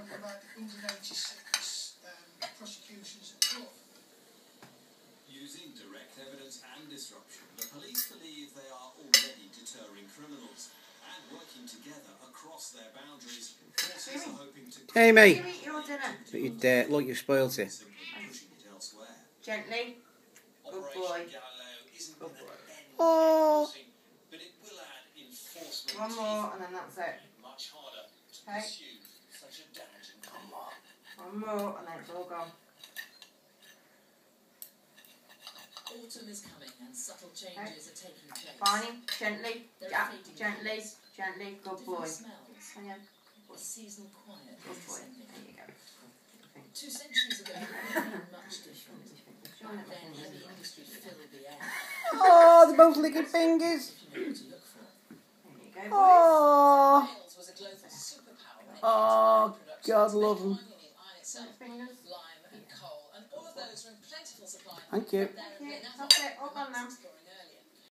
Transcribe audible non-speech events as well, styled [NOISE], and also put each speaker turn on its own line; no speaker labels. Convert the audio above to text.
and about the 186 um, prosecutions at court?
Using direct evidence and disruption, the police believe they are already deterring criminals and working together across their boundaries. Forces are hoping to
Amy,
You eat your dinner.
but you dare. Look, you've spoilt it.
simply pushing it elsewhere.
Gently. Good boy.
Operation Galileo isn't
Good boy.
Oh.
enforcing, but it will add enforcement
One more and then that's it.
much harder to
Okay.
pursue
One more and then it's all gone.
Autumn is coming and subtle changes are taking place.
Barney, gently. Yeah, gently.
colours,
Gently. Good
different
boy.
smells,
Hang on.
a seasonal quiet
Good boy. There you go.
Two centuries ago, it would have been much different. [LAUGHS] Then, heavy industry filled the air. [LAUGHS]
Oh, they're both licking fingers.
If you know what to look for.
There you go, boys.
Oh,
Wales was a global superpower when it
Oh,
came to production.
God love
made
'em.
iron, you need iron itself,
Fingers.
lime and coal, and all of those are in plentiful supply.
Thank you.
There have
Thank you.
been-
That's it. All gone now.
Story